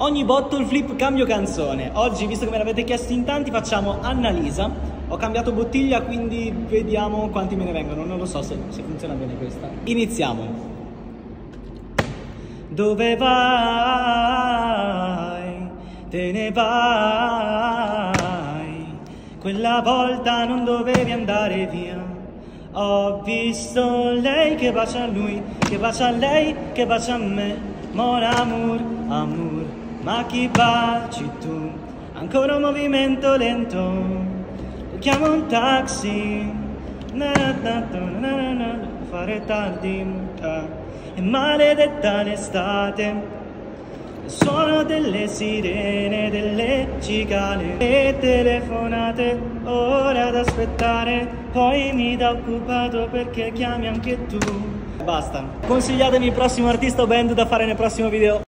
Ogni botto il flip cambio canzone. Oggi, visto che me l'avete chiesto in tanti, facciamo Annalisa. Ho cambiato bottiglia, quindi vediamo quanti me ne vengono. Non lo so se, se funziona bene questa. Iniziamo. Dove vai? Te ne vai. Quella volta non dovevi andare via. Ho visto lei che bacia a lui, che bacia a lei, che bacia a me. Mon amour, amour. Ma chi baci tu? Ancora un movimento lento. Chiamo un taxi. Na, fare tardi. E maledetta l'estate. Il suono delle sirene, delle cicale e telefonate. Ora ad aspettare. Poi mi dà occupato perché chiami anche tu. Basta. Consigliatemi il prossimo artista o band da fare nel prossimo video.